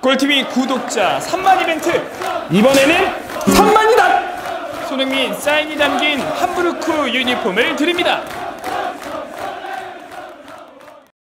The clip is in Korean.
꼴TV 구독자 3만 이벤트 이번에는 3만이다! 손흥민 사인이 담긴 함부르크 유니폼을 드립니다